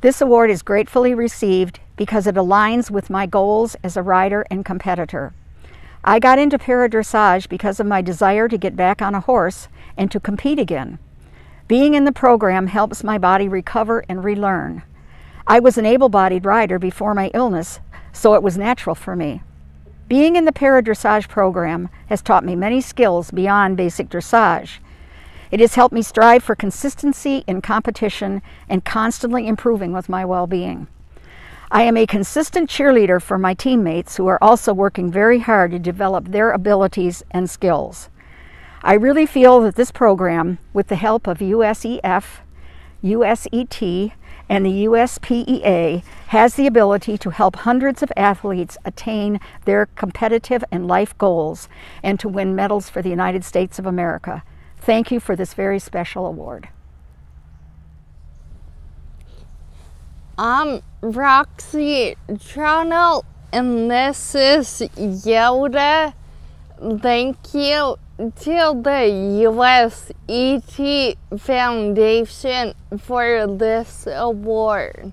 This award is gratefully received because it aligns with my goals as a rider and competitor. I got into paradressage because of my desire to get back on a horse and to compete again. Being in the program helps my body recover and relearn. I was an able bodied rider before my illness, so it was natural for me. Being in the paradressage program has taught me many skills beyond basic dressage. It has helped me strive for consistency in competition and constantly improving with my well being. I am a consistent cheerleader for my teammates who are also working very hard to develop their abilities and skills. I really feel that this program, with the help of USEF, USET, and the USPEA, has the ability to help hundreds of athletes attain their competitive and life goals and to win medals for the United States of America. Thank you for this very special award. I'm Roxy Trunnell, and this is Yoda. Thank you to the USET Foundation for this award.